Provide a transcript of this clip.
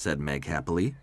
said Meg happily.